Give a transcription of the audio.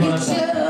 everybody.